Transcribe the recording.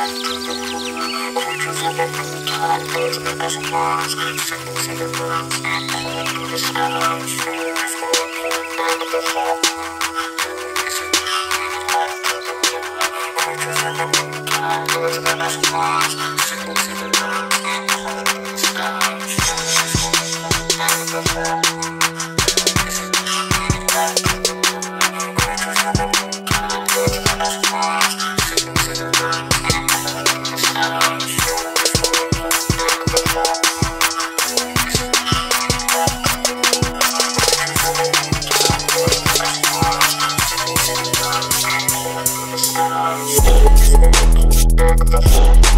Back the the floor.